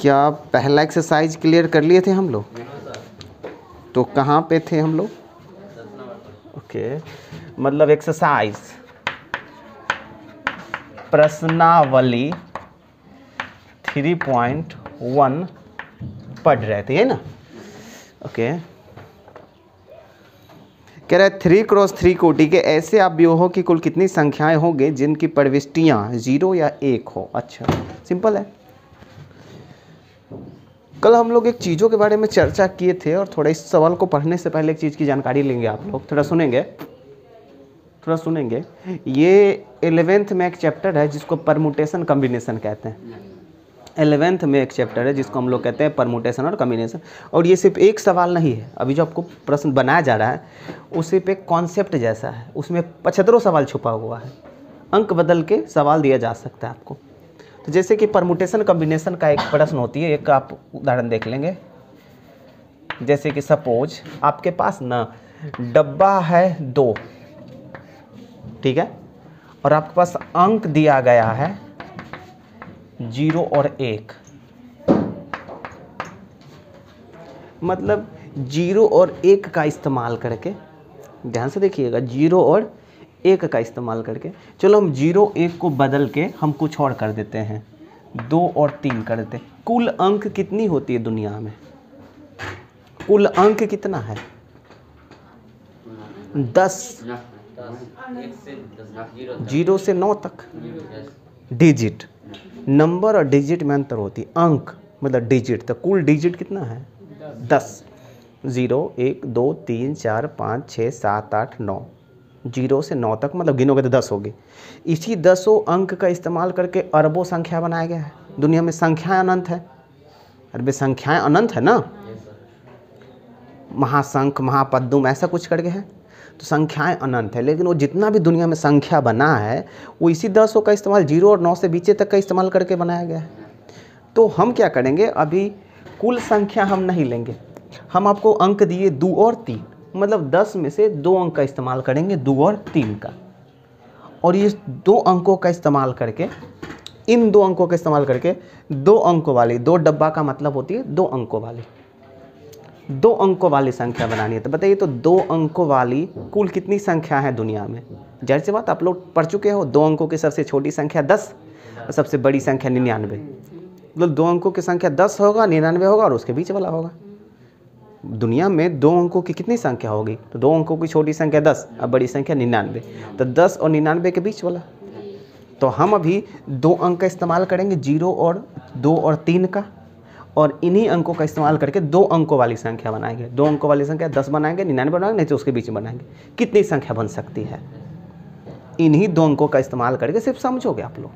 क्या पहला exercise clear कर लिए थे हम लोग? तो कहाँ पे थे हम लोग? Okay okay. मतलब एक्सरसाइज प्रश्नावली थ्री पॉइंट वन पढ़ रहे थे है ना? ओके कह रहे थ्री क्रॉस थ्री कोटि के ऐसे अवयवों की कुल कितनी संख्याएँ होंगे जिनकी प्रविष्टियाँ ज़ीरो या एक हो? अच्छा सिंपल है. कल हम लोग एक चीज़ों के बारे में चर्चा किए थे और थोड़ा इस सवाल को पढ़ने से पहले एक चीज़ की जानकारी लेंगे आप लोग। थोड़ा सुनेंगे? थोड़ा सुनेंगे? ये एलेवेंथ में एक चैप्टर है जिसको परमुटेशन कम्बिनेशन कहते हैं। एलेवेंथ में एक चैप्टर है जिसको हम लोग कहते हैं परमुटेशन और कम्बिनेशन और ये सिर्फ़ एक सवाल नहीं है। अभी जो आपको प्रश्न बनाया जा रहा है, वो सिर्फ़ एक कॉन्सेप्ट जैसा है। उसमें पचहत्तरों सवाल छुपा हुआ है। अंक बदल के सवाल दिया जा सकता है आपको। तो जैसे कि परमुटेशन कम्बिनेशन का एक प्रश्न होती है, एक आप उदाहरण देख लेंगे। जैसे कि सपोज़ आपके पास ना डब्बा है दो, ठीक है? और आपके पास अंक दिया गया है ज़ीरो और एक। मतलब ज़ीरो और एक का इस्तेमाल करके, ध्यान से देखिएगा, ज़ीरो और एक का इस्तेमाल करके। चलो हम ज़ीरो एक को बदल के हम कुछ और कर देते हैं। दो और तीन कर देते हैं। कुल अंक कितनी होती है दुनिया में? कुल अंक कितना है? दस। ज़ीरो से नौ तक। डिजिट। नंबर और डिजिट में अंतर होती है। अंक मतलब डिजिट। तो कुल डिजिट कितना है? दस। ज़ीरो, एक, दो, तीन, चार, पाँच, छः, सात, आठ, नौ। ज़ीरो से नौ तक मतलब गिनोगे तो दस होगी। इसी दसों अंक का इस्तेमाल करके अरबों संख्या बनाया गया है। दुनिया में संख्याएँ अनंत है। अरबे संख्याएँ अनंत है ना? महासंख महापद्युम ऐसा कुछ करके है। तो संख्याएँ अनंत है, लेकिन वो जितना भी दुनिया में संख्या बना है, वो इसी दसों का इस्तेमाल, ज़ीरो और नौ से बीचे तक का इस्तेमाल करके बनाया गया है। तो हम क्या करेंगे? अभी कुल संख्या हम नहीं लेंगे। हम आपको अंक दिए दो और तीन। मतलब दस में से दो अंक का इस्तेमाल करेंगे, दो और तीन का। और ये दो अंकों का इस्तेमाल करके, इन दो अंकों का इस्तेमाल करके दो अंकों वाली, दो डब्बा का मतलब होती है दो अंकों वाली। दो अंकों वाली संख्या बनानी है। तो बताइए तो दो अंकों वाली कुल कितनी संख्या है दुनिया में? ज़ाहिर सी बात, आप लोग पढ़ चुके हो, दो अंकों की सबसे छोटी संख्या दस और सबसे बड़ी संख्या निन्यानवे। मतलब दो अंकों की संख्या दस होगा, निन्यानवे होगा और उसके बीच वाला होगा। दुनिया में दो अंकों की कितनी संख्या होगी? तो दो अंकों की छोटी संख्या दस और बड़ी संख्या निन्यानवे। तो दस और निन्यानवे के बीच वाला। तो हम अभी दो अंक का इस्तेमाल करेंगे, ज़ीरो और दो और तीन का, और इन्हीं अंकों का इस्तेमाल करके दो अंकों वाली संख्या बनाएँगे। दो अंकों वाली संख्या दस बनाएँगे, निन्यानवे बनाएँगे, नहीं तो उसके बीच में बनाएँगे। कितनी संख्या बन सकती है? इन्हीं दो अंकों का इस्तेमाल करके सिर्फ़ समझोगे आप लोग।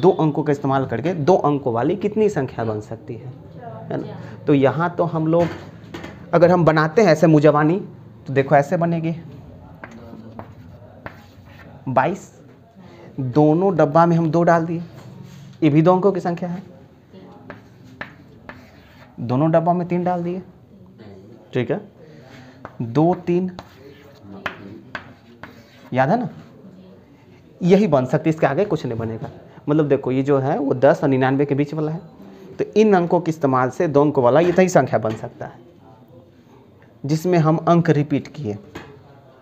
दो अंकों का इस्तेमाल करके दो अंकों वाली कितनी संख्या बन सकती है? है ना? तो यहाँ तो हम लोग अगर हम बनाते हैं ऐसे मुजवानी तो देखो ऐसे बनेगी। बाईस। दोनों डब्बा में हम दो डाल दिए। ये भी दो अंकों की संख्या है। दोनों डब्बा में तीन डाल दिए। ठीक है। दो, तीन। याद है ना? यही बन सकती है, इसके आगे कुछ नहीं बनेगा। मतलब देखो, ये जो है, वो दस और निन्यानवे के बीच वाला है। तो इन अंकों के इस्तेमाल से दो अंकों वाला इतना ही संख्या बन सकता है। जिसमें हम अंक रिपीट किए।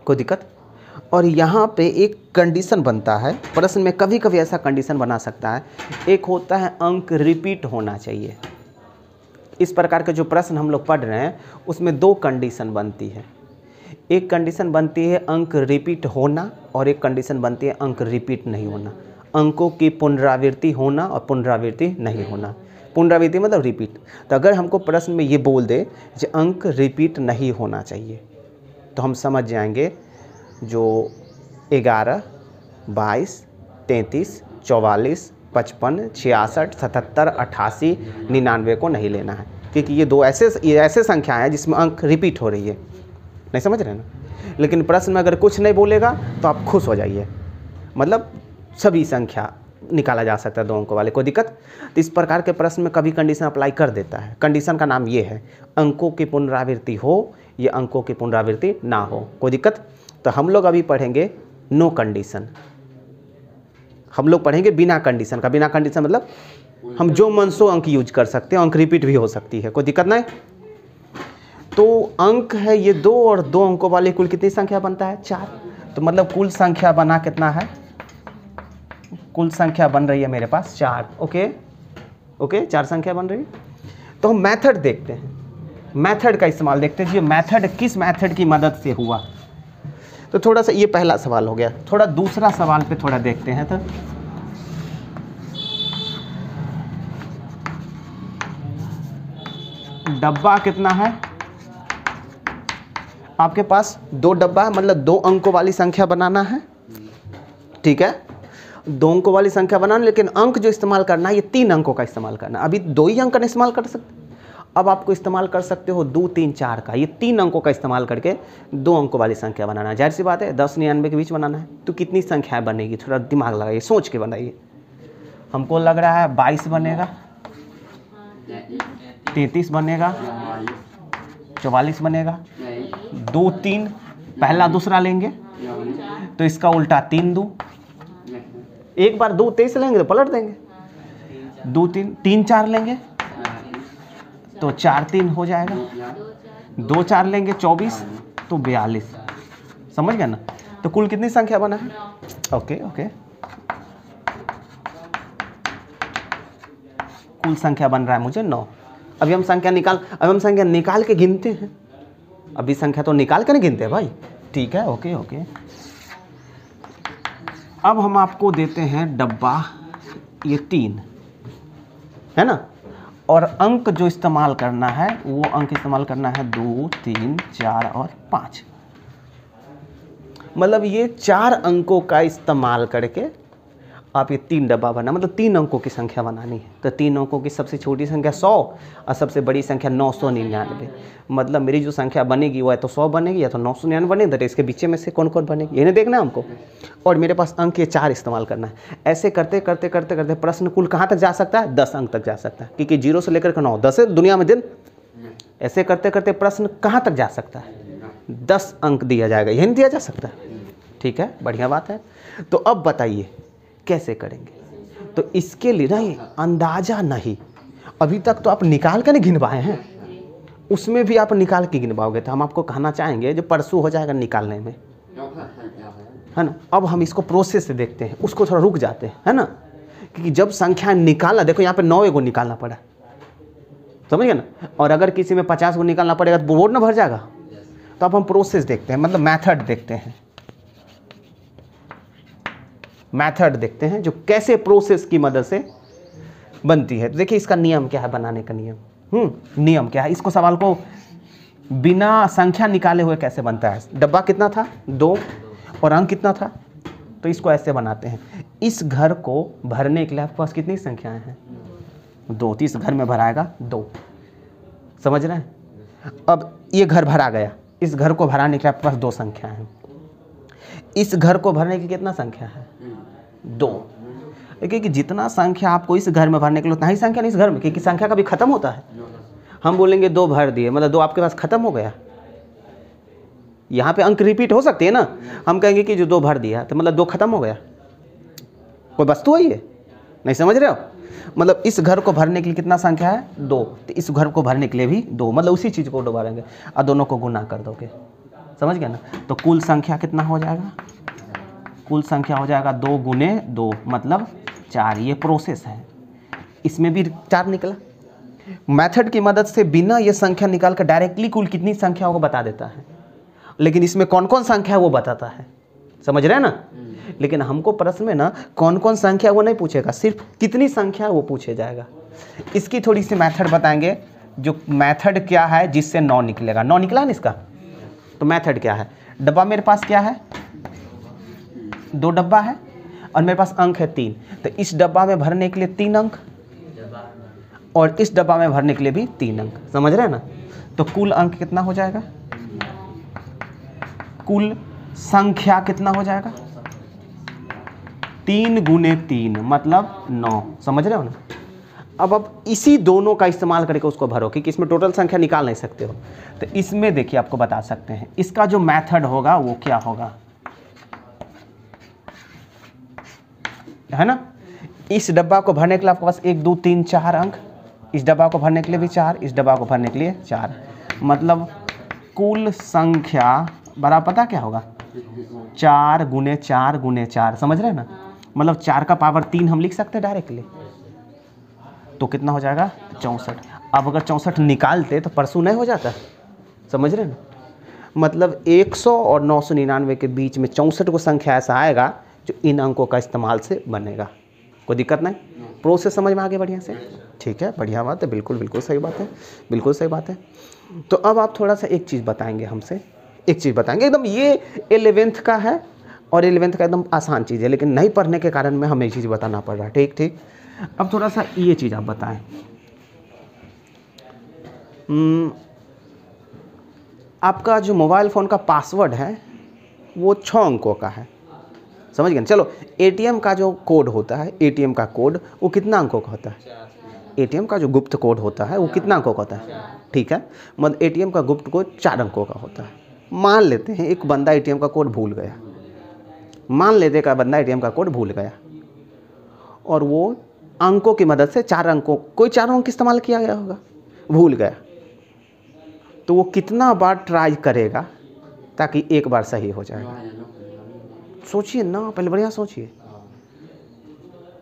कोई दिक्कत? और यहाँ पे एक कंडीशन बनता है। प्रश्न में कभी कभी ऐसा कंडीशन बना सकता है। एक होता है अंक रिपीट होना चाहिए। इस प्रकार के जो प्रश्न हम लोग पढ़ रहे हैं, उसमें दो कंडीशन बनती है। एक कंडीशन बनती है अंक रिपीट होना और एक कंडीशन बनती है अंक रिपीट नहीं होना। अंकों की पुनरावृत्ति होना और पुनरावृत्ति नहीं होना। पुनरावृत्ति मतलब रिपीट तो अगर हमको प्रश्न में ये बोल दे कि अंक रिपीट नहीं होना चाहिए तो हम समझ जाएँगे जो ग्यारह, बाईस, तैंतीस, चौवालीस, पचपन, छियासठ, सतहत्तर अट्ठासी निन्यानवे को नहीं लेना है। क्योंकि ये दो ऐसे, ये ऐसे संख्या हैं जिसमें अंक रिपीट हो रही है। नहीं समझ रहे ना? लेकिन प्रश्न में अगर कुछ नहीं बोलेगा तो आप खुश हो जाइए। मतलब सभी संख्या निकाला जा सकता है दो अंकों वाले कोई दिक्कत। तो इस प्रकार के प्रश्न में कभी कंडीशन अप्लाई कर देता है। कंडीशन का नाम ये है, अंकों की पुनरावृत्ति हो या अंकों की पुनरावृत्ति ना हो, कोई दिक्कत? तो हम लोग अभी पढ़ेंगे नो कंडीशन हम लोग पढ़ेंगे बिना कंडीशन का। बिना कंडीशन मतलब हम जो मन सो अंक यूज़ कर सकते हैं, अंक रिपीट भी हो सकती है, कोई दिक्कत नहीं? तो अंक है ये दो और दो अंकों वाले कुल कितनी संख्या बनता है? चार। तो मतलब कुल संख्या बना कितना है? कुल संख्या बन रही है मेरे पास चार ओके ओके चार संख्या बन रही है? तो हम मेथड देखते हैं। मैथड का इस्तेमाल देखते हैं। ये मेथड किस मैथड की मदद से हुआ? तो थोड़ा सा ये पहला सवाल हो गया। थोड़ा दूसरा सवाल पे थोड़ा देखते हैं तो। डब्बा कितना है? आपके पास दो डब्बा है मतलब दो अंकों वाली संख्या बनाना है। ठीक है? दो अंकों वाली संख्या बनाना, लेकिन अंक जो इस्तेमाल करना है, ये तीन अंकों का इस्तेमाल करना अभी दो ही अंक का इस्तेमाल कर सकते अब आपको इस्तेमाल कर सकते हो दो, तीन, चार का। ये तीन अंकों का इस्तेमाल करके दो अंकों वाली संख्या बनाना है। ज़ाहिर सी बात है, दस निन्यानवे के बीच बनाना है। तो कितनी संख्याएँ बनेगी? थोड़ा दिमाग लगाइए, सोच के बनाइए। हमको लग रहा है बाईस बनेगा। तैतीस बनेगा। चौवालीस बनेगा। दो, तीन, पहला दूसरा लेंगे। तो इसका उल्टा तीन दो। एक बार दो तेईस लेंगे तो पलट देंगे। दो तीन तीन चार लेंगे? तो चार तीन हो जाएगा। दो चार लेंगे चौबीस तो बयालीस। समझ गया ना? तो कुल कितनी संख्या बना है? Okay okay. कुल संख्या बन रहा है मुझे नौ। अभी हम संख्या निकाल, अभी हम संख्या निकाल के गिनते हैं। अभी संख्या तो निकाल कर नहीं गिनते भाई। ठीक है, ओके ओके। अब हम आपको देते हैं डब्बा, ये तीन, है ना? और अंक जो इस्तेमाल करना है, वो अंक इस्तेमाल करना है दो, तीन, चार और पाँच। मतलब ये चार अंकों का इस्तेमाल करके आप ये तीन डब्बा बना मतलब तीन अंकों की संख्या बनानी है। तो तीन अंकों की सबसे छोटी संख्या सौ और सबसे बड़ी संख्या नौ सौ निन्यानवे। मतलब मेरी जो संख्या बनेगी वो या तो सौ बनेगी या तो नौ सौ निन्यानवे बनेगी तो इसके बीच में से कौन कौन बनेगी? ये नहीं देखना है हमको। और मेरे पास अंक ये चार इस्तेमाल करना है। ऐसे करते करते करते करते प्रश्न कुल कहाँ तक जा सकता है? दस अंक तक जा सकता है। क्योंकि ज़ीरो से लेकर के नौ, दस है दुनिया में दिन। ऐसे करते करते प्रश्न कहाँ तक जा सकता है? दस अंक दिया जाएगा। यही दिया जा सकता। ठीक है? बढ़िया बात है। तो अब बताइए कैसे करेंगे? तो इसके लिए नहीं अंदाज़ा नहीं। अभी तक तो आप निकाल कर नहीं गिनवाए हैं। उसमें भी आप निकाल के गिनवाओगे तो हम आपको कहना चाहेंगे जो परसों हो जाएगा निकालने में। है ना? अब हम इसको प्रोसेस से देखते हैं। उसको थोड़ा रुक जाते हैं। है ना? क्योंकि जब संख्या निकालना देखो यहाँ पे नौ एगो निकालना पड़ा। समझ गए ना? और अगर किसी में पचास गो निकालना पड़ेगा तो बोर्ड ना भर जाएगा। तो अब हम प्रोसेस देखते हैं। मतलब मैथड देखते हैं। मेथड देखते हैं जो कैसे प्रोसेस की मदद से बनती है। तो देखिए इसका नियम क्या है, बनाने का नियम। हम्म नियम क्या है? इसको सवाल को बिना संख्या निकाले हुए कैसे बनता है? डब्बा कितना था? दो। और अंक कितना था? तो इसको ऐसे बनाते हैं। इस घर को भरने के लिए आपके पास कितनी संख्याएँ हैं? दो। तो इस घर में भराएगा दो। समझ रहे हैं? अब ये घर भरा गया। इस घर को भराने के लिए आपके पास दो संख्या हैं। इस घर को भरने की कितना संख्या है? दो। क्योंकि जितना संख्या आपको इस घर में भरने के लिए, उतना ही संख्या नहीं इस घर में, क्योंकि संख्या कभी खत्म होता है। हम बोलेंगे दो भर दिए मतलब दो आपके पास खत्म हो गया। यहाँ पे अंक रिपीट हो सकते हैं ना? हम कहेंगे कि जो दो भर दिया तो मतलब दो खत्म हो गया। कोई वस्तु है ये? नहीं समझ रहे हो? मतलब इस घर को भरने के लिए कितना संख्या है? दो। तो इस घर को भरने के लिए भी दो। मतलब उसी चीज़ को दोबारेंगे और दोनों को गुना कर दोगे। समझ गया ना? तो कुल संख्या कितना हो जाएगा? कुल संख्या हो जाएगा दो गुने दो मतलब चार। ये प्रोसेस है। इसमें भी चार निकला। मेथड की मदद से बिना ये संख्या निकाल कर डायरेक्टली कुल कितनी संख्या को बता देता है। लेकिन इसमें कौन कौन संख्या वो बताता है। समझ रहे हैं ना? लेकिन हमको प्रश्न में ना कौन कौन संख्या वो नहीं पूछेगा सिर्फ़ कितनी संख्या वो पूछे जाएगा। इसकी थोड़ी सी मैथड बताएँगे। जो मैथड क्या है जिससे नौ निकलेगा। नौ निकला ना इसका? तो मैथड क्या है? डब्बा मेरे पास क्या है? दो डब्बा है और मेरे पास अंक है तीन। तो इस डब्बा में भरने के लिए तीन अंक और इस डब्बा में भरने के लिए भी तीन अंक। समझ रहे हैं ना? तो कुल अंक कितना हो जाएगा? कुल संख्या कितना हो जाएगा? तीन गुने तीन मतलब नौ। समझ रहे हो ना? अब अब इसी दोनों का इस्तेमाल करके उसको भरो, क्योंकि इसमें टोटल संख्या निकाल नहीं सकते हो। तो इसमें देखिए, आपको बता सकते हैं। इसका जो मेथड होगा, वो क्या होगा? है ना? इस डब्बा को भरने के लिए आपके पास एक, दो, तीन, चार अंक। इस डब्बा को भरने के लिए भी चार, इस डब्बा को भरने के लिए चार। मतलब कुल संख्या बड़ा पता क्या होगा? चार गुने चार गुने चार, समझ रहे हैं ना? मतलब चार का पावर तीन हम लिख सकते हैं डायरेक्टली तो कितना हो जाएगा? चौंसठ। अब अगर चौंसठ निकालते तो परसों नहीं हो जाता। समझ रहे ना? मतलब 100 और नौ सौ निन्यानवे के बीच में चौंसठ को संख्या ऐसा आएगा जो इन अंकों का इस्तेमाल से बनेगा। कोई दिक्कत नहीं? प्रोसेस समझ में आगे बढ़िया से? ठीक है बढ़िया बात है बिल्कुल बिल्कुल सही बात है बिल्कुल सही बात है। तो अब आप थोड़ा सा एक चीज़ बताएँगे हमसे एक चीज़ बताएँगे। एकदम ये एलेवेंथ का है और एलेवेंथ का एकदम आसान चीज़ है लेकिन नहीं पढ़ने के कारण में हमें एक चीज़ बताना पड़ रहा है। ठीक ठीक। अब थोड़ा सा ये चीज़ आप बताएँ। हम्म, आपका जो मोबाइल फ़ोन का पासवर्ड है वो छः अंकों का है। समझ गए? चलो एटीएम का जो कोड होता है एटीएम का कोड वो कितना अंकों का होता है? एटीएम का जो गुप्त कोड होता है, वो कितना अंकों का होता है? ठीक है? मतलब एटीएम का गुप्त कोड चार अंकों का होता है। मान लेते हैं, एक बंदा एटीएम का कोड भूल गया। मान लेते का बंदा एटीएम का कोड भूल गया। और वो अंकों की मदद से चार अंकों, कोई चार अंक इस्तेमाल किया गया होगा? भूल गया। तो वो कितना बार ट्राई करेगा, ताकि एक बार सही हो जाएगा सोचिए ना, पहले बढ़िया सोचिए।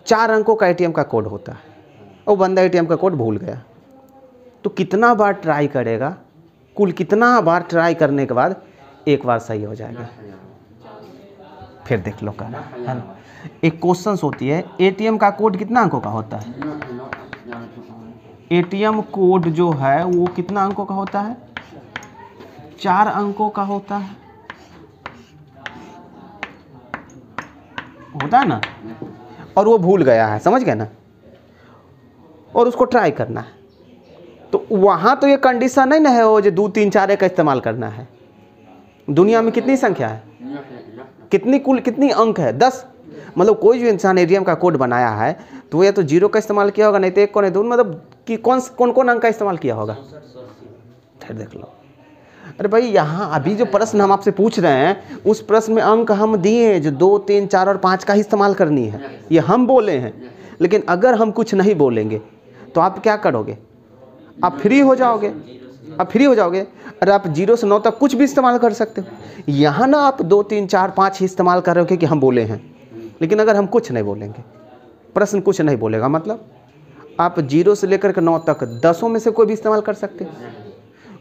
चार अंकों का एटीएम का कोड होता है, और बंदा एटीएम का कोड भूल गया। तो कितना बार ट्राई करेगा? कुल कितना बार ट्राई करने के बाद एक बार सही हो जाएगा। फिर देख लो करना है ना? एक क्वेश्चन होती है एटीएम का कोड कितना अंकों का होता है? एटीएम कोड जो है, वो कितना अंकों का होता है? चार अंकों का होता है। होता है ना? और वो भूल गया है समझ गए ना? और उसको ट्राई करना है। तो वहाँ तो ये कंडीशन नहीं ना है वो जो दो तीन चार का इस्तेमाल करना है। दुनिया में कितनी संख्या है? कितनी कुल कितनी अंक है? दस। मतलब कोई जो इंसान एटीएम का कोड बनाया है तो वो या तो ज़ीरो का इस्तेमाल किया होगा नहीं तो एक को नहीं दो मतलब कि कौन कौन कौन अंक का इस्तेमाल किया होगा? फिर देख लो। अरे भाई, यहाँ अभी जो प्रश्न हम आपसे पूछ रहे हैं, उस प्रश्न में अंक हम दिए हैं, जो दो, तीन, चार और पाँच का ही इस्तेमाल करनी है। ये हम बोले हैं, लेकिन अगर हम कुछ नहीं बोलेंगे तो आप क्या करोगे? आप फ्री हो जाओगे। आप फ्री हो जाओगे। अरे आप ज़ीरो से नौ तक कुछ भी इस्तेमाल कर सकते हो। यहाँ ना आप दो, तीन, चार, पाँच ही इस्तेमाल कर रहे हो क्योंकि हम बोले हैं। लेकिन अगर हम कुछ नहीं बोलेंगे, प्रश्न कुछ नहीं बोलेगा मतलब? आप ज़ीरो से लेकर के नौ तक दसों में से कोई भी इस्तेमाल कर सकते हो।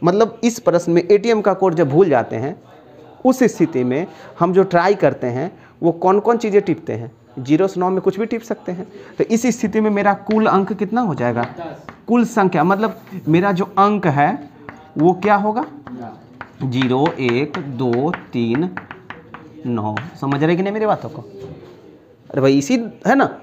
मतलब इस प्रश्न में एटीएम का कोड जब भूल जाते हैं, उस स्थिति में हम जो ट्राई करते हैं, वो कौन कौन चीज़ें टिपते हैं? ज़ीरो से नौ में कुछ भी टिप सकते हैं। तो इस स्थिति में मेरा कुल अंक कितना हो जाएगा? कुल संख्या मतलब मेरा जो अंक है, वो क्या होगा? ज़ीरो, एक, दो, तीन, नौ। समझ रहे कि नहीं मेरी बातों को? अरे भाई, इसी है ना?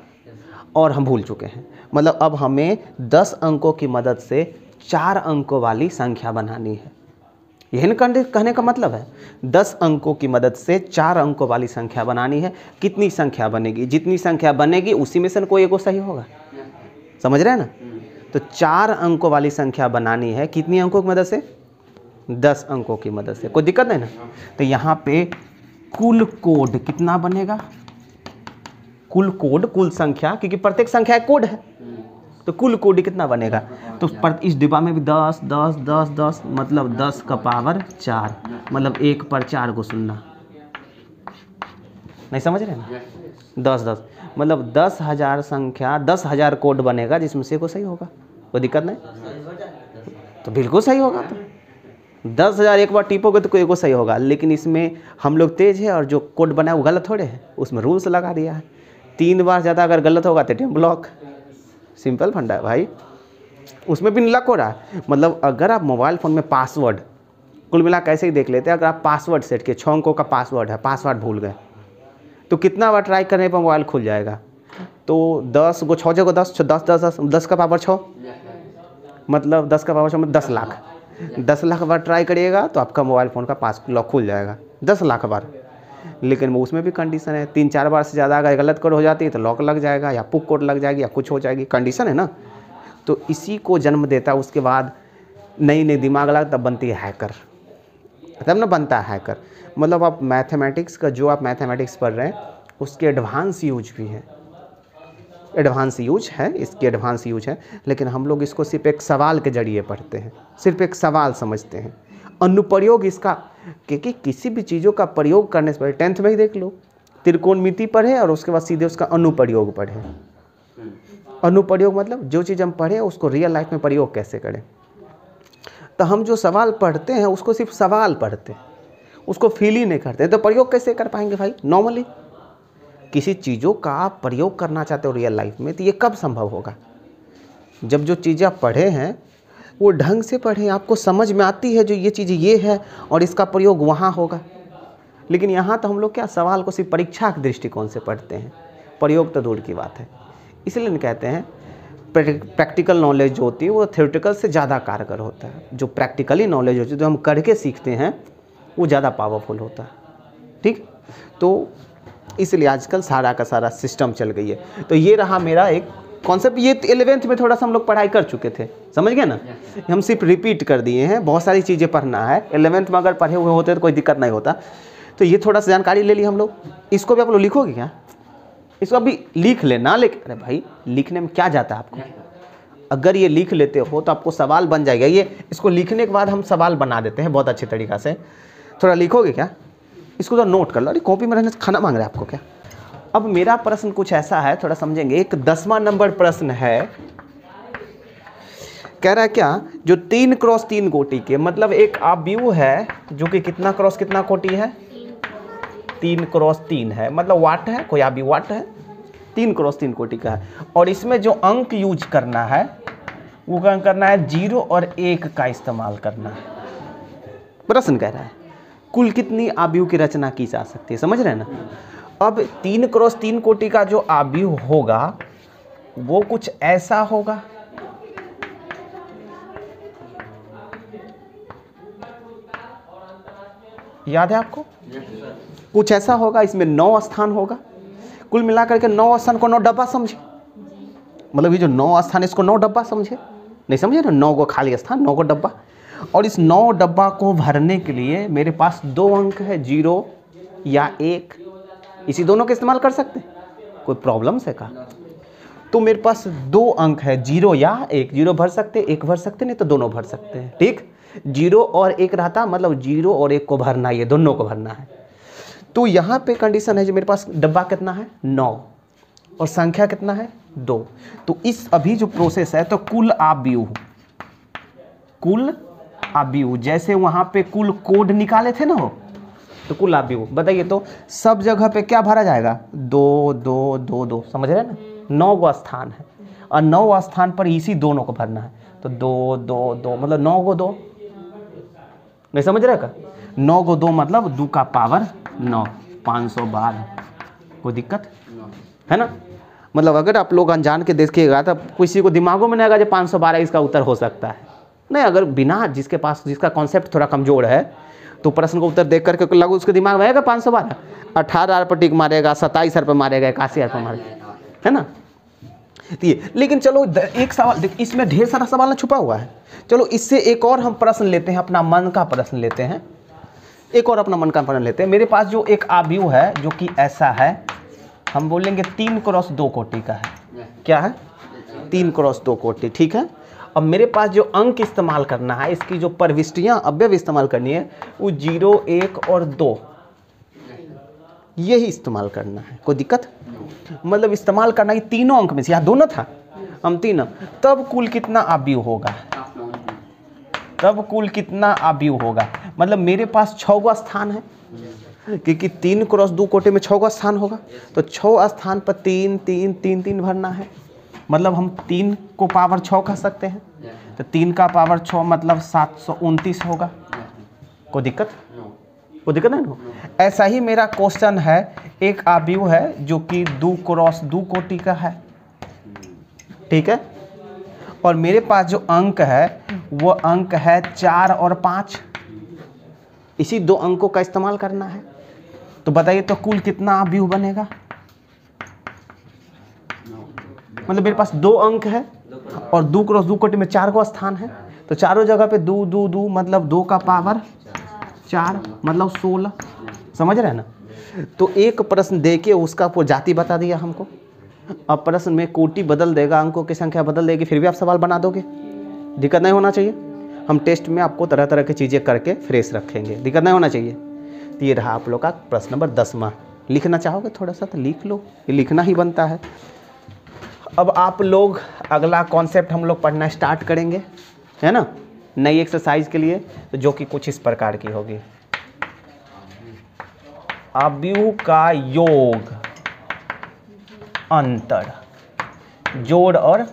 और हम भूल चुके हैं। मतलब अब हमें दस अंकों की मदद से चार अंकों वाली संख्या बनानी है। यही कहने का मतलब है, दस अंकों की मदद से चार अंकों वाली संख्या बनानी है। कितनी संख्या बनेगी? जितनी संख्या बनेगी, उसी में से कोई एगो सही होगा। समझ रहे हैं ना? तो चार अंकों वाली संख्या बनानी है कितनी अंकों की मदद से? दस अंकों की मदद से। कोई दिक्कत नहीं ना? तो यहाँ पे कुल कोड कितना बनेगा? कुल कोड, कुल संख्या, क्योंकि प्रत्येक संख्या एक कोड है। तो कुल कोड कितना बनेगा? तो पर इस डिब्बा में भी दस दस दस दस मतलब दस का पावर चार मतलब एक पर चार को सुनना। नहीं समझ रहे ना? दस दस मतलब दस हज़ार संख्या दस हज़ार कोड बनेगा जिसमें से को सही होगा। कोई दिक्कत नहीं? तो बिल्कुल सही होगा तो। दस हज़ार एक बार टिपोगे तो कोई को सही होगा लेकिन इसमें हम लोग तेज है और जो कोड बना है वो गलत थोड़े है। उसमें रूल्स लगा दिया है। तीन बार ज़्यादा अगर गलत होगा तो टेम ब्लॉक। सिंपल फंडा है भाई। उसमें भी लक हो रहा है। मतलब अगर आप मोबाइल फ़ोन में पासवर्ड, कुल मिला कैसे ही देख लेते हैं, अगर आप पासवर्ड सेट किए छः अंकों का पासवर्ड है, पासवर्ड भूल गए तो कितना बार ट्राई करने पर मोबाइल खुल जाएगा? तो दस गो छः जगह दस दस दस दस दस का पावर छः मतलब दस का पावर छः मतलब दस लाख। दस लाख बार ट्राई करिएगा तो आपका मोबाइल फ़ोन का पास लॉक खुल जाएगा। दस लाख बार। लेकिन वो उसमें भी कंडीशन है। तीन चार बार से ज़्यादा अगर गलत कोड हो जाती है तो लॉक लग जाएगा या पुक कोड लग जाएगी या कुछ हो जाएगी। कंडीशन है ना? तो इसी को जन्म देता उसके बाद नई नई दिमाग लगा तब बनती है हैकर तब ना बनता है हैकर मतलब आप मैथमेटिक्स का जो आप मैथमेटिक्स पढ़ रहे हैं, उसके एडवांस यूज़ भी है। एडवांस यूज़ है, इसकी एडवांस यूज़ है, लेकिन हम लोग इसको सिर्फ़ एक सवाल के ज़रिए पढ़ते हैं। सिर्फ़ एक सवाल समझते हैं। अनुप्रयोग इसका, क्योंकि किसी भी चीज़ों का प्रयोग करने से पहले टेंथ में ही देख लो त्रिकोणमिति पढ़े और उसके बाद सीधे उसका अनुप्रयोग पढ़े अनुप्रयोग मतलब जो चीज़ हम पढ़े उसको रियल लाइफ में प्रयोग कैसे करें? तो हम जो सवाल पढ़ते हैं, उसको सिर्फ़ सवाल पढ़ते हैं, उसको फील ही नहीं करते। तो प्रयोग कैसे कर पाएँगे भाई? नॉर्मली किसी चीज़ों का आप प्रयोग करना चाहते हो रियल लाइफ में तो ये कब संभव होगा? जब जो चीज़ें आप पढ़े हैं वो ढंग से पढ़ें, आपको समझ में आती है जो ये चीज़ ये है और इसका प्रयोग वहाँ होगा। लेकिन यहाँ तो हम लोग क्या, सवाल को सिर्फ़ परीक्षा के दृष्टिकोण से पढ़ते हैं। प्रयोग तो दूर की बात है। इसलिए कहते हैं प्रैक्टिकल नॉलेज जो होती है, वो थ्योरेटिकल से ज़्यादा कारगर होता है। जो प्रैक्टिकली नॉलेज होती है, जो हम करके सीखते हैं, वो ज़्यादा पावरफुल होता है। ठीक? तो इसलिए आजकल सारा का सारा सिस्टम चल गई है। तो ये रहा मेरा एक कॉन्सेप्ट ये एलेवेंथ में थोड़ा सा हम लोग पढ़ाई कर चुके थे। समझ गए ना? हम सिर्फ़ रिपीट कर दिए हैं। बहुत सारी चीज़ें पढ़ना है। एलेवेंथ में अगर पढ़े हुए होते तो कोई दिक्कत नहीं होता। तो ये थोड़ा सा जानकारी ले ली हम लोग। इसको भी आप लोग लिखोगे क्या? इसको अभी लिख लेना लेकिन अरे भाई लिखने में क्या जाता है आपको? अगर ये लिख लेते हो तो आपको सवाल बन जाएगा। ये इसको लिखने के बाद हम सवाल बना देते हैं बहुत अच्छे तरीक़ा से। थोड़ा लिखोगे क्या? इसको तो नोट कर लो। अरे कॉपी में रहने खाना मांग रहे हैं आपको क्या? अब मेरा प्रश्न कुछ ऐसा है, थोड़ा समझेंगे। एक दसवां नंबर प्रश्न है। कह रहा है क्या, जो तीन क्रॉस तीन कोटि के मतलब एक व्यू है, जो कि कितना क्रॉस कितना कोटि है? तीन क्रॉस तीन है। मतलब वाट है? कोई आबी वाट है? तीन क्रॉस तीन कोटि का है। और इसमें जो अंक यूज़ करना है, वो क्या करना है? ज़ीरो और एक का इस्तेमाल करना है। प्रश्न कह रहा है, कुल कितनी आबयू की रचना की जा सकती है? समझ रहे हैं ना? अब तीन क्रॉस तीन कोटि का जो आबयू होगा, वो कुछ ऐसा होगा। याद है आपको? कुछ ऐसा होगा, इसमें नौ स्थान होगा। कुल मिलाकर के नौ स्थान को नौ डब्बा समझे। मतलब ये जो नौ स्थान इसको नौ डब्बा समझे। नहीं समझे ना? नौ को खाली स्थान, नौ को डब्बा। और इस नौ डब्बा को भरने के लिए मेरे पास दो अंक है, ज़ीरो या एक। इसी दोनों का इस्तेमाल कर सकते हैं। कोई प्रॉब्लम से का तो मेरे पास दो अंक है, ज़ीरो या एक। ज़ीरो भर सकते, एक भर सकते, नहीं तो दोनों भर सकते हैं। ठीक? ज़ीरो और एक रहता मतलब ज़ीरो और एक को भरना, ये दोनों को भरना है। तो यहाँ पे कंडीशन है जो, मेरे पास डब्बा कितना है? नौ। और संख्या कितना है? दो। तो इस अभी जो प्रोसेस है तो कुल आप व्यू कुल आब्यू जैसे वहाँ पे कुल कोड निकाले थे ना हो तो कुल आब्यू बताइए तो सब जगह पे क्या भरा जाएगा? दो दो दो दो। समझ रहे ना नौ? गो स्थान है। और नौ स्थान पर इसी दोनों को भरना है। तो दो दो दो मतलब नौ गो दो। नहीं समझ रहे का नौ गो दो मतलब दो का पावर नौ। पाँच सौ बारह। कोई दिक्कत? है ना? मतलब अगर आप लोग अनजान के देखिएगा तो किसी को दिमागों में नहीं आएगा जो पाँच सौ बारह इसका उत्तर हो सकता है। नहीं, अगर बिना जिसके पास, जिसका कॉन्सेप्ट थोड़ा कमज़ोर है तो प्रश्न को उत्तर देख करके लगू, उसके दिमाग में आएगा पाँच सौ बारह। अठारह हज़ार पर टिक मारेगा, सत्ताईस हज़ार पर मारेगा, इक्यासी हज़ार पर मारेगा। है ना? तो ये लेकिन चलो एक सवाल इसमें ढेर सारा सवाल ना छुपा हुआ है। चलो, इससे एक और हम प्रश्न लेते हैं, अपना मन का प्रश्न लेते हैं। एक और अपना मन का प्रश्न लेते हैं। मेरे पास जो एक आव्यू है, जो कि ऐसा है, हम बोलेंगे तीन क्रॉस दो कोटि का है। क्या है? तीन क्रॉस दो कोटि, ठीक है? अब मेरे पास जो अंक इस्तेमाल करना है, इसकी जो प्रविष्टियाँ अव्यव इस्तेमाल करनी है, वो ज़ीरो, एक और दो। यही इस्तेमाल करना है। कोई दिक्कत? मतलब इस्तेमाल करना, ये तीनों अंक में से, यहाँ दोनों था? हम तीनों। तब कुल कितना आव्यू होगा? तब कुल कितना आव्यू होगा? मतलब मेरे पास छः स्थान है। क्योंकि तीन क्रॉस दो कोटे में छः स्थान होगा। तो छः स्थान पर तीन तीन तीन तीन भरना है। मतलब हम तीन को पावर छः कह सकते हैं। तो तीन का पावर छः मतलब सात सौ उनतीस होगा। कोई दिक्कत? कोई दिक्कत नहीं? ना ऐसा ही मेरा क्वेश्चन है एक आव्यू है जो कि दो क्रॉस दो कोटि का है। ठीक है? और मेरे पास जो अंक है वो अंक है चार और पाँच। इसी दो अंकों का इस्तेमाल करना है। तो बताइए तो कुल कितना आव्यू बनेगा? मतलब मेरे पास दो अंक है और दो क्रॉस दो कोटि में चार को स्थान है। तो चारों जगह पे दो दो दो मतलब दो का पावर चार मतलब सोलह। समझ रहे हैं ना? तो एक प्रश्न दे के उसका वो जाति बता दिया हमको। अब प्रश्न में कोटि बदल देगा, अंकों की संख्या बदल देगी, फिर भी आप सवाल बना दोगे। दिक्कत नहीं होना चाहिए। हम टेस्ट में आपको तरह तरह की चीज़ें करके फ्रेश रखेंगे। दिक्कत नहीं होना चाहिए। तो ये रहा आप लोग का प्रश्न नंबर दसवा। लिखना चाहोगे थोड़ा सा तो लिख लो। ये लिखना ही बनता है। अब आप लोग अगला कॉन्सेप्ट हम लोग पढ़ना स्टार्ट करेंगे, है ना? नई एक्सरसाइज के लिए, जो कि कुछ इस प्रकार की होगी। अव्यू का योग, अंतर, जोड़ और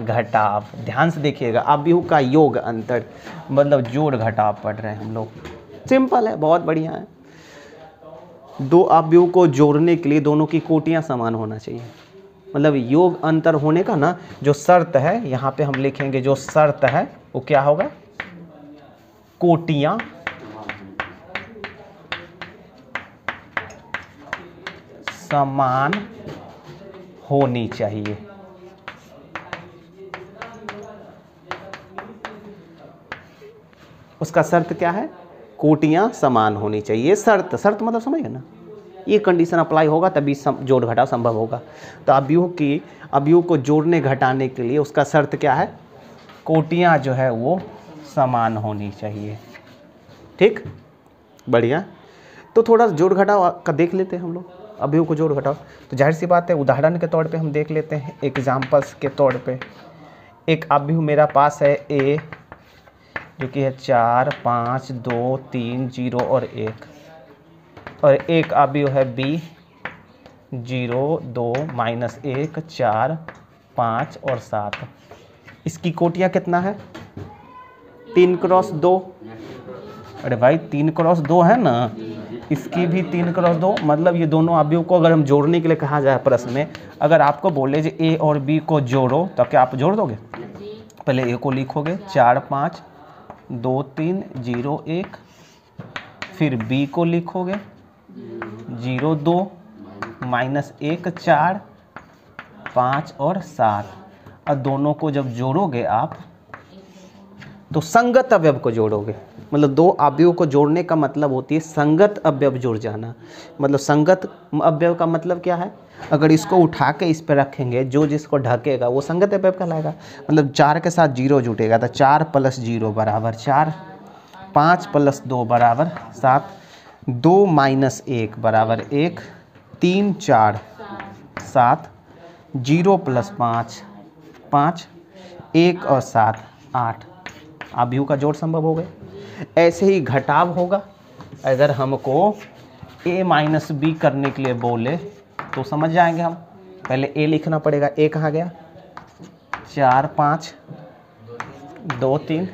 घटाव। ध्यान से देखिएगा अव्यू का योग, अंतर मतलब जोड़ घटाव पढ़ रहे हैं हम लोग। सिंपल है, बहुत बढ़िया है। दो अव्यू को जोड़ने के लिए दोनों की कोटियाँ समान होना चाहिए। मतलब योग अंतर होने का ना, जो शर्त है, यहाँ पे हम लिखेंगे जो शर्त है, वो क्या होगा? कोटियाँ। समान होनी चाहिए। उसका शर्त क्या है? कोटियाँ समान होनी चाहिए। शर्त शर्त मतलब समझिए ना? ये कंडीशन अप्लाई होगा तभी सम, जोड़ घटाव संभव होगा। तो अवयव की अवयव को जोड़ने घटाने के लिए उसका शर्त क्या है? कोटियाँ जो है वो समान होनी चाहिए। ठीक? बढ़िया। तो थोड़ा जोड़ घटाव का देख लेते हैं हम लोग अवयव को जोड़ घटाओ तो ज़ाहिर सी बात है उदाहरण के तौर पे हम देख लेते हैं एग्जाम्पल्स के तौर पे। एक अवयव मेरा पास है ए जो कि है चार पाँच दो तीन ज़ीरो और एक। और एक अवयव है बी ज़ीरो, दो, माइनस एक, चार, पाँच और सात। इसकी कोटियाँ कितना है? तीन क्रॉस दो। अरे भाई, तीन क्रॉस दो है ना? इसकी भी तीन क्रॉस दो। मतलब ये दोनों अवयव को अगर हम जोड़ने के लिए कहा जाए प्रश्न में, अगर आपको बोले जो ए और बी को जोड़ो तो क्या आप जोड़ दोगे? पहले ए को लिखोगे, चार, पाँच, दो, तीन, ज़ीरो, एक, फिर बी को लिखोगे ज़ीरो दो, माइनस एक चार, पाँच और सात। और दोनों को जब जोड़ोगे आप तो संगत अवयव को जोड़ोगे। मतलब दो अवयव को जोड़ने का मतलब होती है संगत अवयव जुड़ जाना। मतलब संगत अवयव का मतलब क्या है? अगर इसको उठा के इस पर रखेंगे, जो जिसको ढकेगा, वो संगत अवयव कहलाएगा। मतलब चार के साथ ज़ीरो जुटेगा तो चार प्लस ज़ीरो बराबर, चार, पाँच प्लस दो बराबर, सात। दो माइनस एक बराबर एक, तीन चार, सात, ज़ीरो प्लस पाँच पाँच, एक और सात, आठ। अवयव का जोड़ संभव हो गया ऐसे ही घटाव होगा। अगर हमको ए माइनस बी करने के लिए बोले तो समझ जाएँगे हम। पहले ए लिखना पड़ेगा। ए कहाँ गया? चार, पाँच, दो, तीन,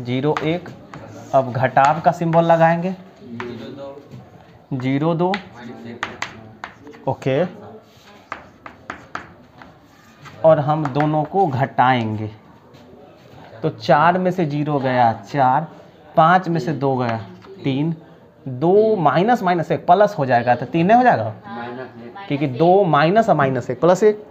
ज़ीरो, एक। अब घटाव का सिंबल लगाएँगे। ज़ीरो दो। ओके। और हम दोनों को घटाएँगे। तो चार में से ज़ीरो गया, चार। पाँच में से दो गया, तीन। दो माइनस माइनस एक, प्लस हो जाएगा तो तीन नहीं हो जाएगा? क्योंकि दो माइनस और माइनस एक, प्लस एक।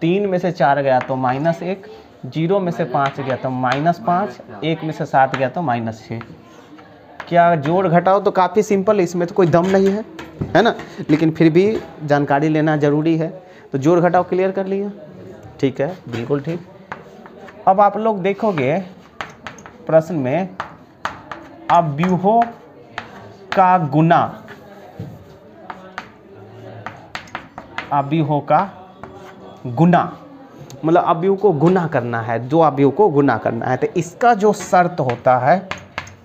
तीन में से चार गया तो माइनस एक, ज़ीरो में से पाँच गया तो माइनस पाँच, एक में से सात गया तो माइनस छः क्या जोड़ घटाओ तो काफ़ी सिंपल है, इसमें तो कोई दम नहीं है है ना? लेकिन फिर भी जानकारी लेना ज़रूरी है। तो जोड़ घटाव क्लियर कर लिया। ठीक है, बिल्कुल ठीक। अब आप लोग देखोगे प्रश्न में अव्यूहों का गुना। अव्यूहों का गुना। मतलब अव्यू को गुना करना है, दो अव्यू को गुना करना है। तो इसका जो शर्त होता है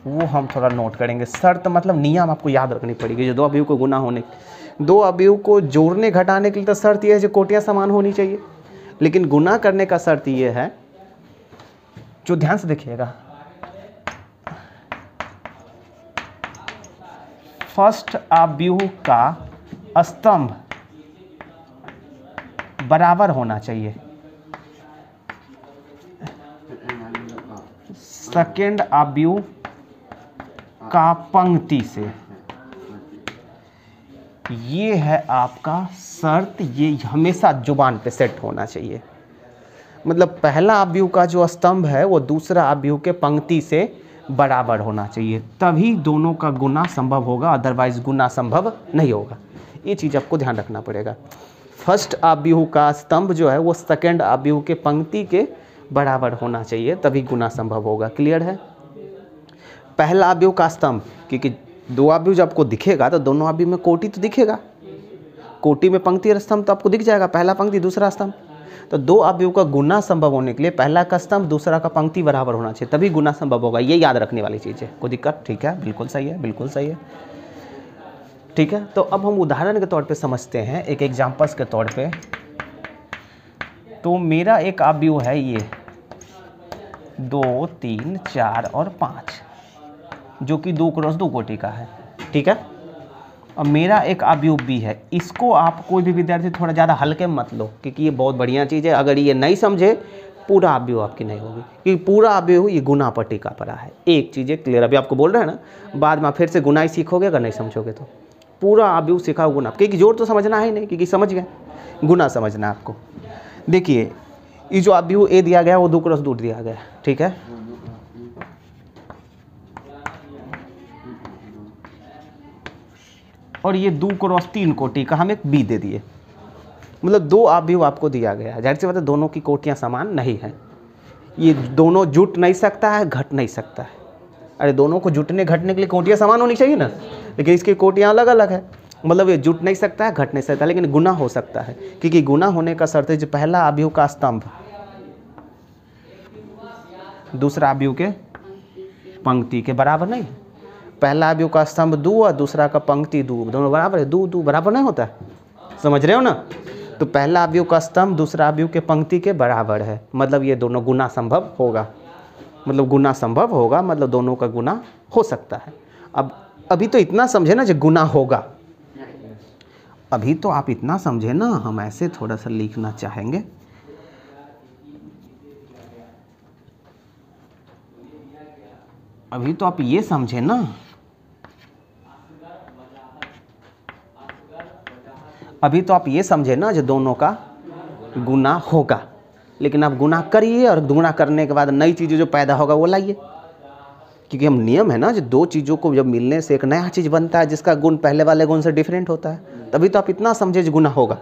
वो हम थोड़ा नोट करेंगे। शर्त मतलब नियम आपको याद रखनी पड़ेगी, जो दो अवयव को गुना होने दो अवयव को जोड़ने, घटाने के लिए तो शर्त यह है जो कोटियाँ समान होनी चाहिए। लेकिन गुना करने का शर्त ये है, जो ध्यान से देखिएगा। फ़र्स्ट अव्यूह का स्तंभ बराबर होना चाहिए। सेकेंड अव्यूह का पंक्ति से। ये है आपका शर्त, ये हमेशा ज़ुबान पे सेट होना चाहिए। मतलब पहला अव्यूह का जो स्तंभ है, वो दूसरा अव्यूह के पंक्ति से बराबर होना चाहिए। तभी दोनों का गुना संभव होगा अदरवाइज़ गुना संभव नहीं होगा। ये चीज़ आपको ध्यान रखना पड़ेगा। फ़र्स्ट आव्यूह का स्तंभ जो है, वो सेकंड आव्यूह के पंक्ति के बराबर होना चाहिए, तभी गुना संभव होगा। क्लियर है? पहला आव्यूह का स्तंभ, क्योंकि दो आव्यूह जब आपको दिखेगा तो दोनों आव्यूह में कोटि तो दिखेगा। कोटि में पंक्ति और स्तंभ तो आपको दिख जाएगा, पहला पंक्ति, दूसरा स्तंभ। तो दो आव्यूह का गुना संभव होने के लिए पहला का स्तंभ, दूसरा का पंक्ति बराबर होना चाहिए, तभी गुना संभव होगा। ये याद रखने वाली चीज़ है। कोई दिक्कत? ठीक है, बिल्कुल सही है, बिल्कुल सही है। ठीक है तो अब हम उदाहरण के तौर पे समझते हैं, एक एग्जाम्पल्स के तौर पे। तो मेरा एक आव्यूह है ये। दो, तीन, चार और पाँच। जो कि दो क्रॉस दो कोटि का है, ठीक है? और मेरा एक आव्यूह भी है, इसको आप कोई भी विद्यार्थी थोड़ा ज़्यादा हल्के मत लो, क्योंकि ये बहुत बढ़िया चीज़ है, अगर ये नहीं समझे, पूरा आव्यूह आपकी नहीं होगी, क्योंकि पूरा आव्यूह ये गुना पट्टी का पड़ा है। एक चीज़ है क्लियर अभी आपको बोल रहे हैं ना, बाद में फिर से गुना ही सीखोगे, अगर नहीं समझोगे तो। पूरा आव्यूह सिखाओ गुना, क्योंकि ज़ोर तो समझना ही नहीं, क्योंकि समझ गए, गुना समझना आपको। देखिए, ये जो आव्यूह ए दिया गया, वो दो क्रॉस दूर दिया गया, ठीक है? और ये दो क्रॉस तीन कोटि का हम एक बी दे दिए। मतलब दो आव्यूह आपको दिया गया है। ज़ाहिर सी बात है, दोनों की कोटियाँ समान नहीं हैं। ये दोनों जुट नहीं सकता है, घट नहीं सकता है। अरे, दोनों को जुटने, घटने के लिए कोटियाँ समान होनी चाहिए ना? लेकिन इसकी कोटियाँ अलग अलग है। मतलब ये जुट नहीं सकता है, घट नहीं सकता लेकिन गुना हो सकता है। क्योंकि गुना होने का शर्त है जो पहला आव्यूह का स्तंभ। दूसरा आव्यूह के पंक्ति के बराबर नहीं। है पहला आव्यूह का स्तंभ दो और दूसरा का पंक्ति दो। दोनों बराबर है? दो दो बराबर नहीं होता? है समझ रहे हो ना? तो पहला आव्यूह का स्तंभ, दूसरा आव्यूह के पंक्ति के बराबर है। मतलब ये दोनों गुना संभव होगा। मतलब गुना संभव होगा मतलब दोनों का गुना हो सकता है। अब, अभी तो इतना समझे ना जो गुना होगा। अभी तो आप इतना समझे ना, हम ऐसे थोड़ा सा लिखना चाहेंगे। अभी तो आप ये समझे ना अभी तो आप ये समझे ना जो दोनों का गुना होगा। लेकिन आप गुना करिए और गुना करने के बाद नई चीज़ें जो पैदा होगा वो लाइए। क्योंकि हम नियम है ना जो दो चीज़ों को जब मिलने से एक नया चीज़ बनता है, जिसका गुण पहले वाले गुण से डिफरेंट होता है, तभी तो आप इतना समझे जो गुना होगा।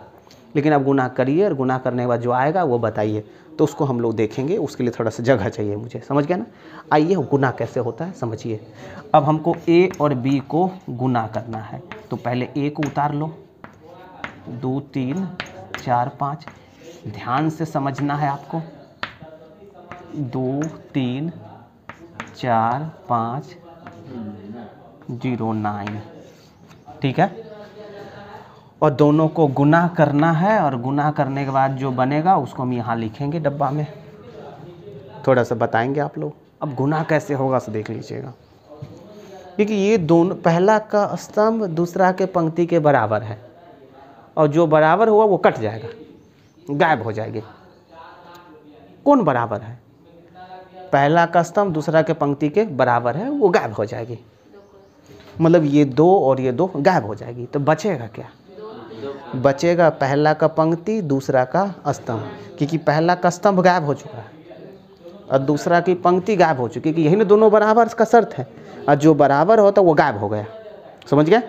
लेकिन आप गुना करिए और गुना करने के बाद जो आएगा वो बताइए। तो उसको हम लोग देखेंगे, उसके लिए थोड़ा सा जगह चाहिए मुझे, समझ गया ना? आइए, गुना कैसे होता है, समझिए। अब हमको ए और बी को गुना करना है। तो पहले ए को उतार लो। दो, तीन, चार, पाँच। ध्यान से समझना है आपको। दो, तीन, चार, पाँच, ज़ीरो, नाइन। ठीक है? और दोनों को गुना करना है और गुना करने के बाद जो बनेगा उसको हम यहाँ लिखेंगे डब्बा में। थोड़ा सा बताएँगे आप लोग? अब गुना कैसे होगा सो देख लीजिएगा। क्योंकि ये दोनों, पहला का स्तंभ दूसरा के पंक्ति के बराबर है। और जो बराबर हुआ वो कट जाएगा। गायब हो जाएगी। कौन बराबर है? पहला का स्तंभ दूसरा के पंक्ति के बराबर है, वो गायब हो जाएगी। मतलब ये दो और ये दो गायब हो जाएगी। तो बचेगा क्या? बचेगा पहला का पंक्ति, दूसरा का स्तंभ। क्योंकि पहला का स्तंभ गायब हो चुका है और दूसरा की पंक्ति गायब हो चुकी है। कि यही ना दोनों बराबर का शर्त है। और जो बराबर होता वो गायब हो गया। समझ गए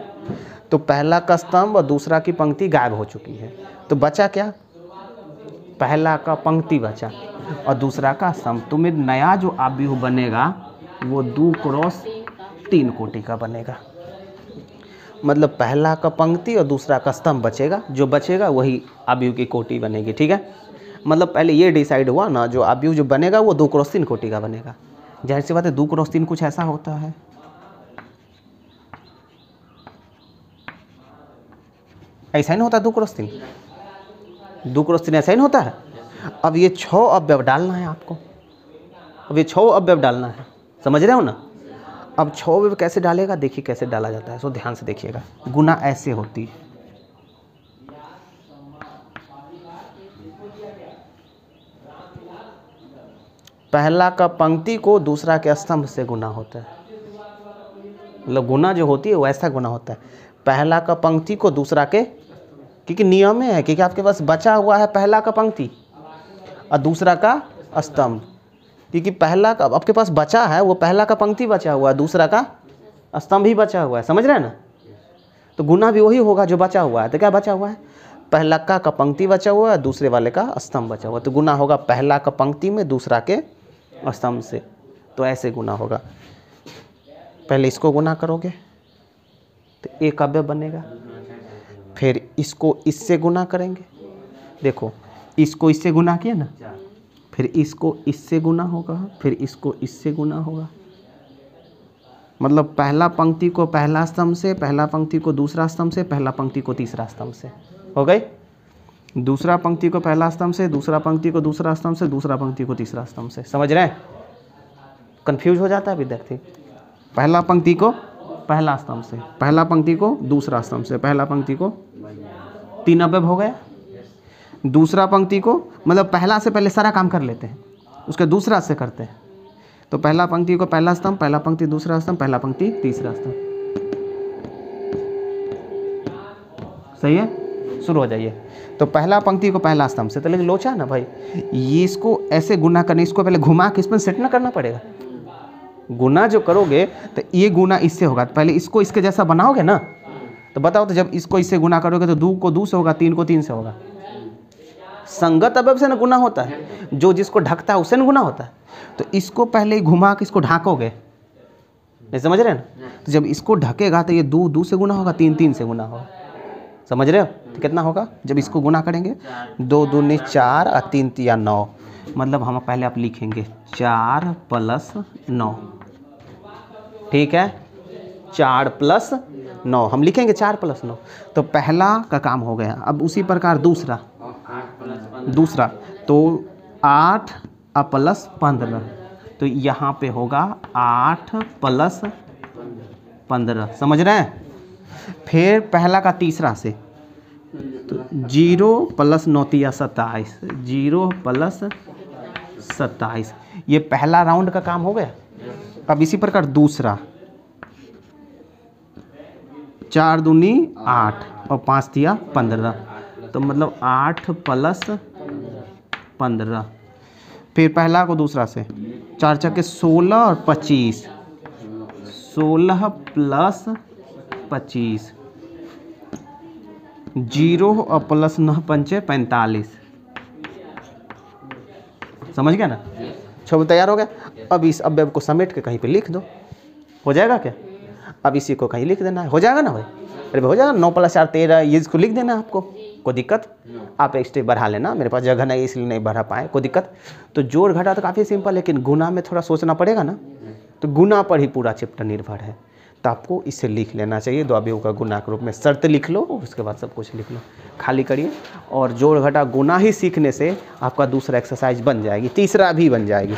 तो पहला का स्तंभ और दूसरा की पंक्ति गायब हो चुकी है। तो बचा क्या? पहला का पंक्ति बचा और दूसरा का स्तंभ। तो नया जो आव्यूह बनेगा, वो दो क्रॉस तीन कोटि का बनेगा। मतलब पहला का पंक्ति और दूसरा का स्तंभ बचेगा। जो बचेगा, वही आव्यूह की कोटि बनेगी, ठीक है? मतलब पहले ये डिसाइड हुआ ना, जो आव्यूह जो बनेगा, वो दो क्रॉस तीन कोटि का बनेगा। ज़ाहिर सी बात है, दो क्रॉस तीन कुछ ऐसा होता है। ऐसा ही होता दो क्रॉस तीन? दो क्रॉस तीन ऐसा ही होता है? अब ये छः अवयव डालना है आपको। अब ये छः अवयव डालना है। समझ रहे हो ना? अब छः अवयव कैसे डालेगा? देखिए कैसे डाला जाता है। सो ध्यान से देखिएगा। गुना ऐसे होती है। पहला का पंक्ति को दूसरा के स्तंभ से गुना होता है। मतलब गुना जो होती है वैसा गुना होता है। पहला का पंक्ति को दूसरा के, क्योंकि नियम है, क्योंकि आपके पास बचा हुआ है पहला का पंक्ति और दूसरा का स्तंभ। क्योंकि पहला का, आपके पास बचा है, वो पहला का पंक्ति बचा हुआ है, दूसरा का स्तंभ ही बचा हुआ है। समझ रहे हैं ना? तो गुना भी वही होगा जो बचा हुआ है। तो क्या बचा हुआ है? पहला का का पंक्ति बचा हुआ है, दूसरे वाले का स्तंभ बचा हुआ। तो गुना होगा पहला का पंक्ति में, दूसरा के स्तंभ से। तो ऐसे गुना होगा। पहले इसको गुना करोगे? तो एक अव्यय बनेगा। फिर इसको इससे गुना करेंगे। देखो, इसको इससे गुना किया ना, फिर इसको इससे गुना होगा, फिर इसको इससे गुना होगा। मतलब पहला पंक्ति को पहला स्तंभ से, पहला पंक्ति को दूसरा स्तंभ से, पहला पंक्ति को तीसरा स्तंभ से। हो गई? दूसरा पंक्ति को पहला स्तंभ से, दूसरा पंक्ति को दूसरा स्तंभ से, दूसरा पंक्ति को तीसरा स्तंभ से। समझ रहे हैं? कंफ्यूज हो जाता है विद्यार्थी। पहला पंक्ति को पहला स्तंभ से। पहला पंक्ति को, दूसरा स्तंभ से। पहला पंक्ति को तीन अवयव हो गया। दूसरा पंक्ति को मतलब पहला से पहले सारा काम कर लेते हैं। उसके दूसरा से करते हैं। तो पहला पंक्ति को पहला स्तंभ, पहला पंक्ति दूसरा स्तंभ, पहला पंक्ति तीसरा स्तंभ। सही है? शुरू हो जाइए। तो पहला पंक्ति को पहला स्तंभ से। तो लेकिन लोचा ना भाई, ये इसको ऐसे गुना करने, इसको पहले घुमा के इसमें सेट ना करना पड़ेगा। गुना जो करोगे तो ये गुना इससे होगा। तो पहले इसको इसके जैसा बनाओगे ना तो बताओ तो जब इसको इससे गुना करोगे तो दो को दो से होगा, तीन को तीन से होगा। संगत अवयव से ना गुना होता है। जो जिसको ढकता है, उससे ना गुना होता है। तो इसको पहले घुमा के इसको ढाकोगे। नहीं, समझ रहे ना? तो जब इसको ढकेगा तो ये दो दो से गुना होगा, तीन तीन से गुना होगा। समझ रहे हो? तो कितना होगा? जब इसको गुना करेंगे, दो दूनी चार और तीन तिया नौ। मतलब हम पहले आप लिखेंगे, चार प्लस नौ। ठीक है? चार प्लस नौ। हम लिखेंगे चार प्लस नौ। तो पहला का काम हो गया। अब उसी प्रकार दूसरा। दूसरा। तो आठ प्लस पंद्रह। तो यहाँ पे होगा आठ प्लस पंद्रह। समझ रहे हैं? फिर पहला का तीसरा से। तो ज़ीरो प्लस नौतिया सत्ताईस। ज़ीरो प्लस सत्ताईस। ये पहला राउंड का काम हो गया? अब इसी प्रकार दूसरा। चार दूनी आठ और पाँच दिया पंद्रह। तो मतलब आठ प्लस पंद्रह। फिर पहला को दूसरा से। चार चक्के सोलह और पच्चीस। सोलह प्लस पच्चीस। ज़ीरो और प्लस नौ पंचे पैंतालीस। समझ गया ना? छवि तैयार हो गया। अब इस अव्यव को समेट के कहीं पे लिख दो। हो जाएगा क्या? अब इसी को कहीं लिख देना है। हो जाएगा ना भाई? अरे हो जाएगा। नौ प्लस चार तेरह, ये इसको लिख देना आपको। कोई दिक्कत? आप एक स्टेप बढ़ा लेना। मेरे पास जगह नहीं, इसलिए नहीं बढ़ा पाए। कोई दिक्कत? तो जोड़ घटा तो काफ़ी सिंपल लेकिन गुना में थोड़ा सोचना पड़ेगा ना। तो गुना पर ही पूरा चैप्टर निर्भर है। तो आपको इसे लिख लेना चाहिए। दो अवयव का गुना के रूप में शर्त लिख लो, उसके बाद सब कुछ लिख लो। खाली करिए और जोड़ घटा गुना ही सीखने से आपका दूसरा एक्सरसाइज बन जाएगी, तीसरा भी बन जाएगी।